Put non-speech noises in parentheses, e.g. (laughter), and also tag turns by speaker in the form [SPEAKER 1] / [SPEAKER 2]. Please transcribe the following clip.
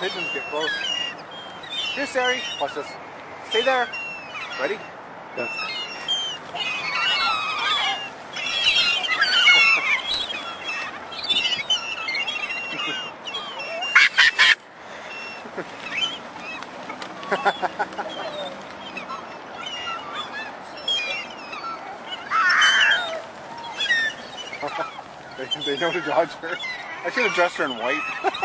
[SPEAKER 1] the pigeons get close. Here, Sari. Watch this. Stay there. Ready?
[SPEAKER 2] Yeah.
[SPEAKER 1] they, (laughs) they know to dodge her. I should have dressed her in white. (laughs)